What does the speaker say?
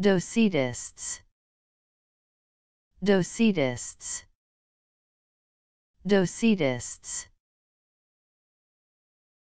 Docetists. Docetists. Docetists.